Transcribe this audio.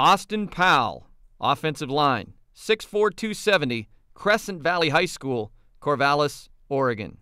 Austin Powell, offensive line, 6'4", 270, Crescent Valley High School, Corvallis, Oregon.